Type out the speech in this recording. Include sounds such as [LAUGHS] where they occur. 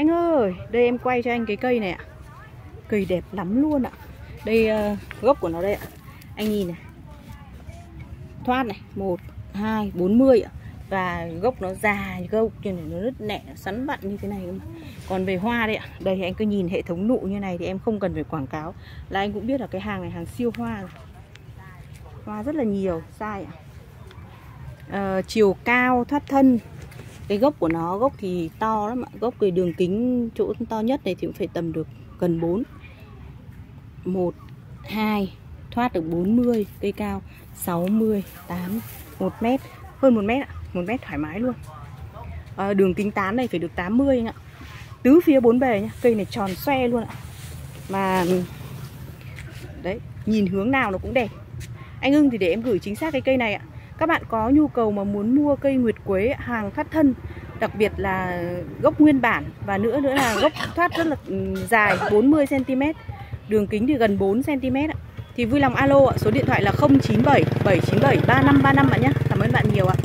Anh ơi, đây em quay cho anh cái cây này ạ. Cây đẹp lắm luôn ạ. Đây uh, gốc của nó đây ạ. Anh nhìn này. Thoát này, 1, 2, 40 ạ. Và gốc nó dài gốc như này nó rất nẹ sắn vặn như thế này mà. Còn về hoa đây ạ. Đây anh cứ nhìn hệ thống nụ như này thì em không cần phải quảng cáo. Là anh cũng biết là cái hàng này hàng siêu hoa rồi. Hoa rất là nhiều sai ạ. À, chiều cao thoát thân cái gốc của nó gốc thì to lắm ạ. Gốc cái đường kính chỗ to nhất này thì cũng phải tầm được gần 4 1 2 thoát được 40 cây cao 60 8 1 mét hơn 1 mét ạ 1 mét thoải mái luôn. À, đường kính tán này phải được 80 anh ạ. Tứ phía bốn bề nhá cây này tròn xoe luôn ạ. Mà đấy nhìn hướng nào nó cũng đẹp. Anh ưng thì để em gửi chính xác cái cây này ạ các bạn có nhu cầu mà muốn mua cây nguyệt quế hàng thoát thân đặc biệt là gốc nguyên bản và nữa nữa là gốc [LAUGHS] thoát rất là ừ, dài 40 cm đường kính thì gần 4 cm ạ. Thì vui lòng alo ạ số điện thoại là 097 797 3535 ạ nhé cảm ơn bạn nhiều ạ